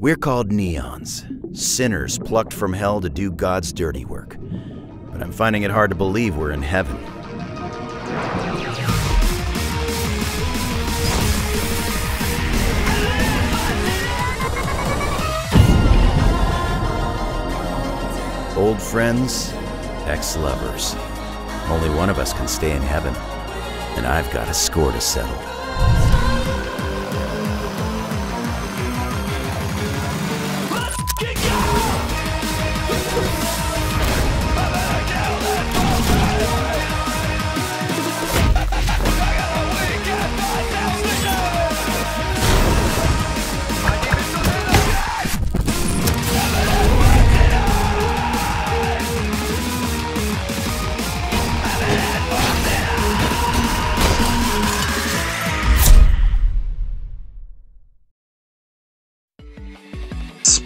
We're called neons, sinners plucked from hell to do God's dirty work. But I'm finding it hard to believe we're in heaven. Old friends, ex-lovers. Only one of us can stay in heaven, and I've got a score to settle.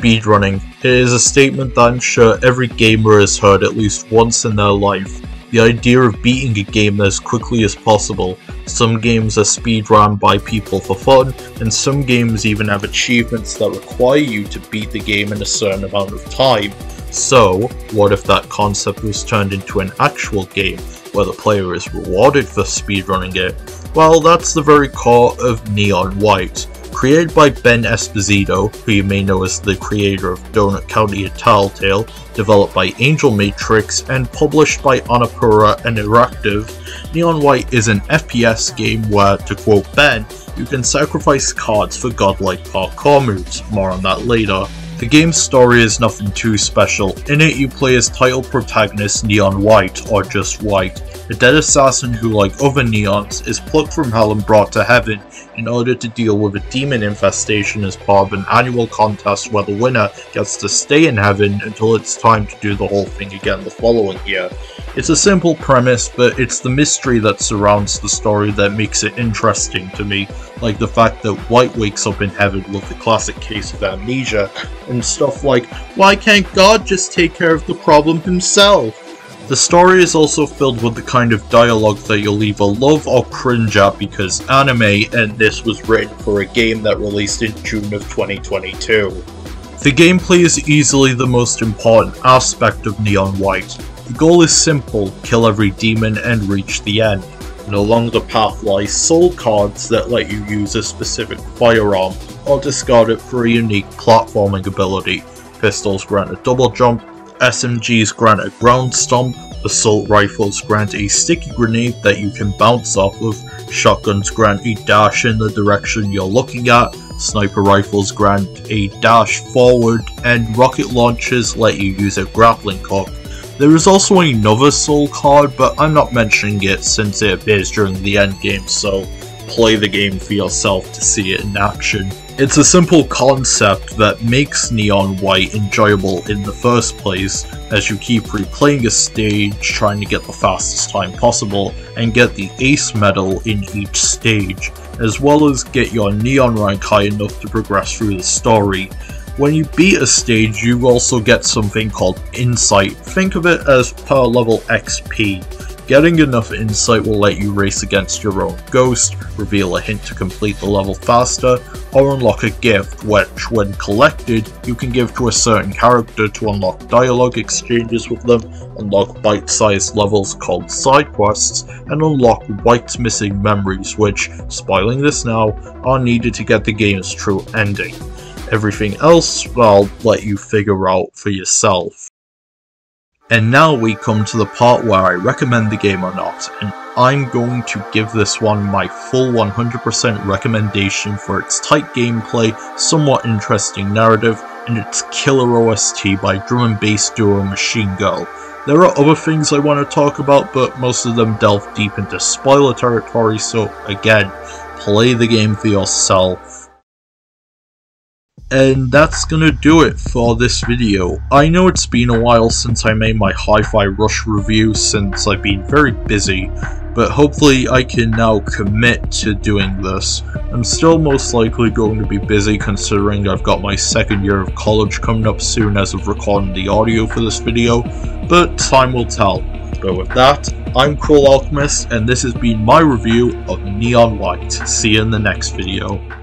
Speedrunning. It is a statement that I'm sure every gamer has heard at least once in their life. The idea of beating a game as quickly as possible. Some games are speedrun by people for fun, and some games even have achievements that require you to beat the game in a certain amount of time. So, what if that concept was turned into an actual game, where the player is rewarded for speedrunning it? Well, that's the very core of Neon White. Created by Ben Esposito, who you may know as the creator of Donut County and Tattletail, developed by Angel Matrix, and published by Annapurna Interactive, Neon White is an FPS game where, to quote Ben, you can sacrifice cards for godlike parkour moves, more on that later. The game's story is nothing too special. In it, you play as title protagonist Neon White, or just White, a dead assassin who, like other Neons, is plucked from hell and brought to heaven in order to deal with a demon infestation as part of an annual contest where the winner gets to stay in heaven until it's time to do the whole thing again the following year. It's a simple premise, but it's the mystery that surrounds the story that makes it interesting to me, like the fact that White wakes up in heaven with the classic case of amnesia, and stuff like, why can't God just take care of the problem himself? The story is also filled with the kind of dialogue that you'll either love or cringe at because anime and this was written for a game that released in June of 2022. The gameplay is easily the most important aspect of Neon White. The goal is simple, kill every demon and reach the end. And along the path lies soul cards that let you use a specific firearm or discard it for a unique platforming ability. Pistols grant a double jump, SMGs grant a ground stomp, assault rifles grant a sticky grenade that you can bounce off of, shotguns grant a dash in the direction you're looking at, sniper rifles grant a dash forward, and rocket launchers let you use a grappling hook. There is also another soul card, but I'm not mentioning it since it appears during the endgame, so play the game for yourself to see it in action. It's a simple concept that makes Neon White enjoyable in the first place, as you keep replaying a stage trying to get the fastest time possible and get the ace medal in each stage, as well as get your Neon rank high enough to progress through the story. When you beat a stage, you also get something called Insight, think of it as per level XP. Getting enough insight will let you race against your own ghost, reveal a hint to complete the level faster, or unlock a gift which, when collected, you can give to a certain character to unlock dialogue exchanges with them, unlock bite-sized levels called side quests, and unlock White's missing memories which, spoiling this now, are needed to get the game's true ending. Everything else, I'll let you figure out for yourself. And now we come to the part where I recommend the game or not, and I'm going to give this one my full 100% recommendation for its tight gameplay, somewhat interesting narrative, and its killer OST by drum and bass duo Machine Girl. There are other things I want to talk about, but most of them delve deep into spoiler territory, so again, play the game for yourself. And that's gonna do it for this video. I know it's been a while since I made my Hi-Fi Rush review since I've been very busy, but hopefully I can now commit to doing this. I'm still most likely going to be busy considering I've got my second year of college coming up soon as of recording the audio for this video, but time will tell. But with that, I'm Cruel Alchemist and this has been my review of Neon White. See you in the next video.